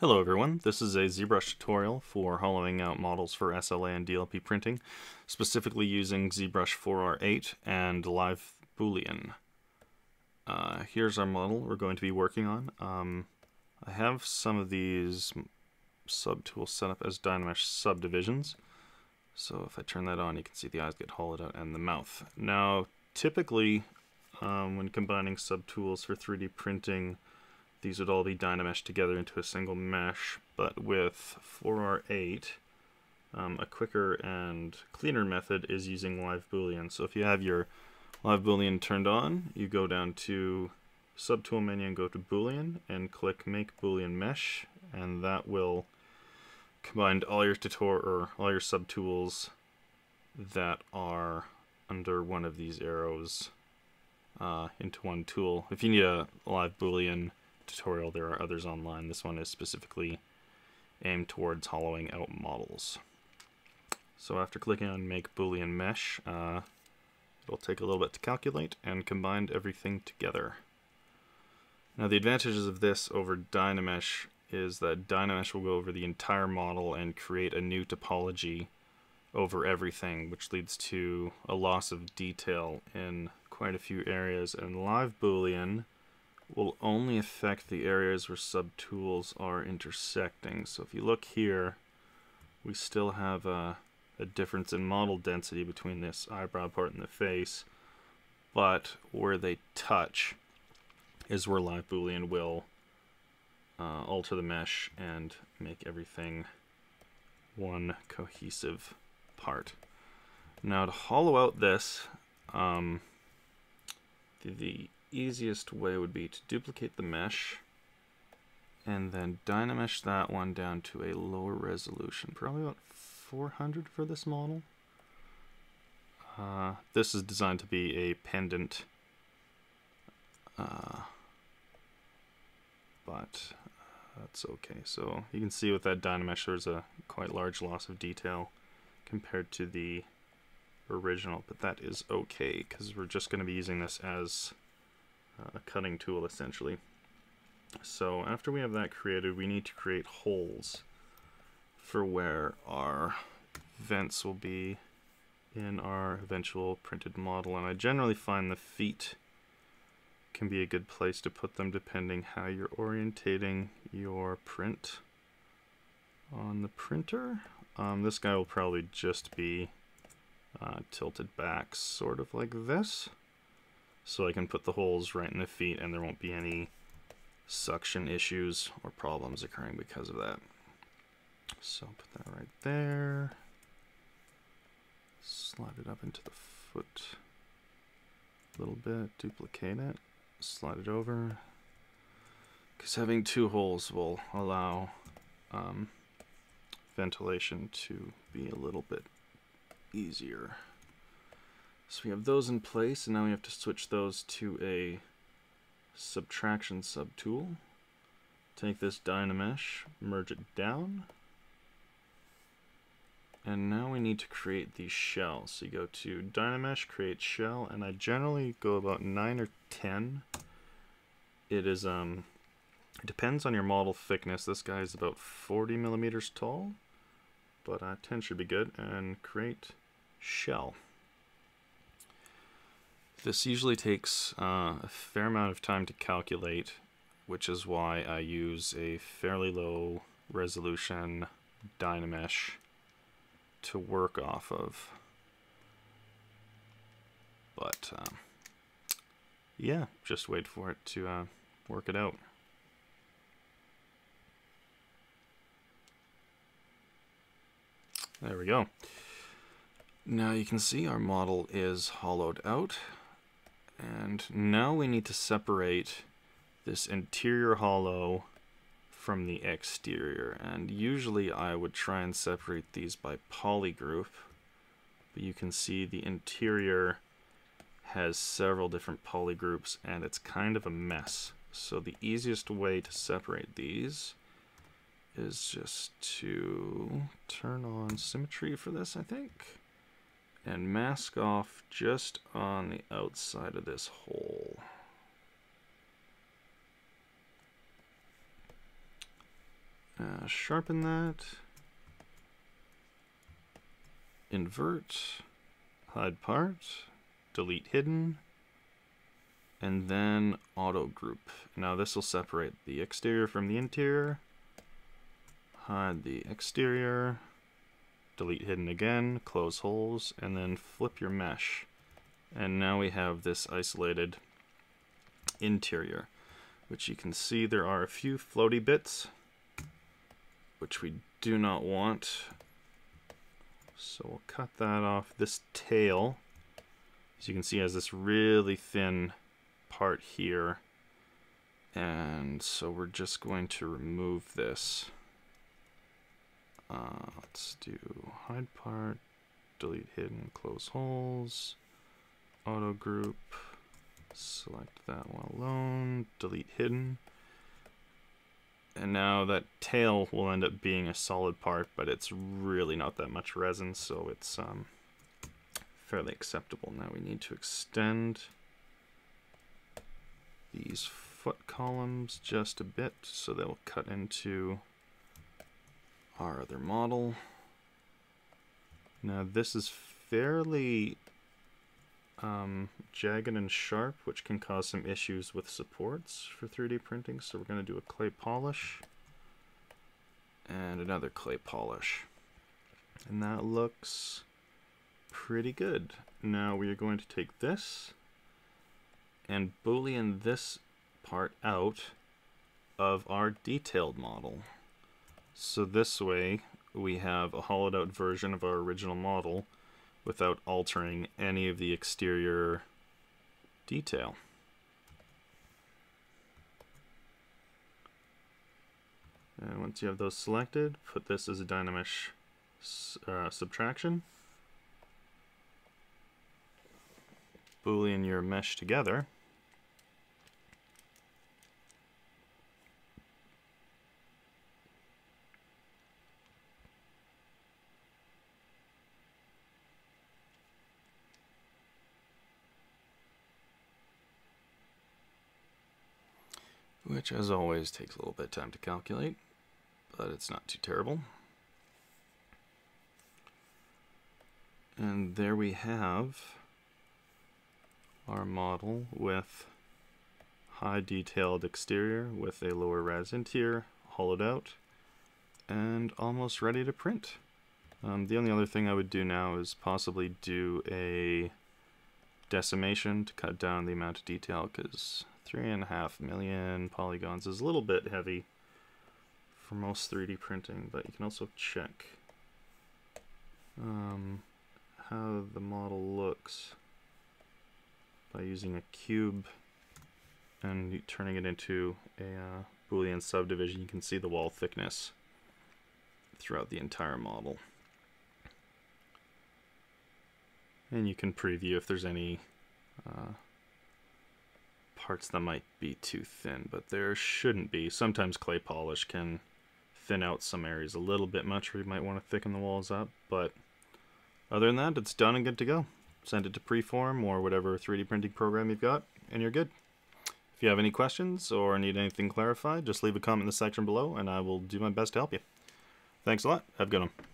Hello everyone, this is a ZBrush tutorial for hollowing out models for SLA and DLP printing, specifically using ZBrush 4R8 and Live Boolean. Uh, here's our model we're going to be working on. Um, I have some of these subtools set up as Dynamesh subdivisions. So if I turn that on, you can see the eyes get hollowed out and the mouth. Now, typically, um, when combining subtools for 3D printing, these would all be Dynamesh together into a single mesh, but with 4R8, um, a quicker and cleaner method is using Live Boolean. So if you have your Live Boolean turned on, you go down to Subtool menu and go to Boolean and click Make Boolean Mesh, and that will combine all your tutor or all your subtools that are under one of these arrows uh, into one tool. If you need a live Boolean tutorial. There are others online. This one is specifically aimed towards hollowing out models. So after clicking on Make Boolean Mesh, uh, it'll take a little bit to calculate and combine everything together. Now the advantages of this over Dynamesh is that Dynamesh will go over the entire model and create a new topology over everything, which leads to a loss of detail in quite a few areas. And Live Boolean will only affect the areas where subtools are intersecting. So if you look here, we still have a, a, difference in model density between this eyebrow part and the face, but where they touch is where Live Boolean will uh, alter the mesh and make everything one cohesive part. Now to hollow out this, um, the, the easiest way would be to duplicate the mesh and then dynamesh that one down to a lower resolution, probably about 400 for this model. Uh, this is designed to be a pendant, uh, but that's okay. So you can see with that Dynamesh there's a quite large loss of detail compared to the original, but that is okay because we're just going to be using this as a cutting tool essentially. So after we have that created, we need to create holes for where our vents will be in our eventual printed model. And I generally find the feet can be a good place to put them depending how you're orientating your print on the printer. Um, this guy will probably just be uh, tilted back sort of like this so I can put the holes right in the feet and there won't be any suction issues or problems occurring because of that. So put that right there. Slide it up into the foot a little bit, duplicate it, slide it over. Because having two holes will allow um, ventilation to be a little bit easier. So we have those in place, and now we have to switch those to a subtraction subtool. Take this Dynamesh, merge it down, and now we need to create these shells. So you go to Dynamesh, create shell, and I generally go about 9 or 10. It is, um, depends on your model thickness. This guy is about 40 millimeters tall, but uh, 10 should be good. And create shell. This usually takes uh, a fair amount of time to calculate, which is why I use a fairly low resolution Dynamesh to work off of. But, um, yeah, just wait for it to uh, work it out. There we go. Now you can see our model is hollowed out. And now we need to separate this interior hollow from the exterior. And usually I would try and separate these by polygroup. But you can see the interior has several different polygroups and it's kind of a mess. So the easiest way to separate these is just to turn on symmetry for this, I think and mask off just on the outside of this hole. Uh, sharpen that. Invert. Hide part. Delete hidden. And then auto group. Now this will separate the exterior from the interior. Hide the exterior. Delete hidden again. Close holes. And then flip your mesh. And now we have this isolated interior, which you can see there are a few floaty bits which we do not want. So we'll cut that off. This tail, as you can see, has this really thin part here. And so we're just going to remove this. Uh, let's do hide part, delete hidden, close holes, auto group, select that one alone, delete hidden and now that tail will end up being a solid part, but it's really not that much resin, so it's um, fairly acceptable. Now we need to extend these foot columns just a bit so they'll cut into our other model. Now this is fairly um, jagged and sharp, which can cause some issues with supports for 3D printing. So we're going to do a clay polish and another clay polish. And that looks pretty good. Now we are going to take this and boolean this part out of our detailed model. So this way we have a hollowed out version of our original model without altering any of the exterior detail. And once you have those selected, put this as a Dynamesh uh, subtraction. Boolean your mesh together. Which as always takes a little bit of time to calculate, but it's not too terrible. And there we have our model with high detailed exterior with a lower res interior, hollowed out, and almost ready to print. Um, the only other thing I would do now is possibly do a decimation to cut down the amount of detail because Three and a half million polygons is a little bit heavy for most 3D printing, but you can also check um, how the model looks by using a cube and turning it into a uh, Boolean subdivision. You can see the wall thickness throughout the entire model. And you can preview if there's any uh, parts that might be too thin, but there shouldn't be. Sometimes clay polish can thin out some areas a little bit much where you might want to thicken the walls up, but other than that, it's done and good to go. Send it to Preform or whatever 3D printing program you've got, and you're good. If you have any questions or need anything clarified, just leave a comment in the section below, and I will do my best to help you. Thanks a lot. Have a good one.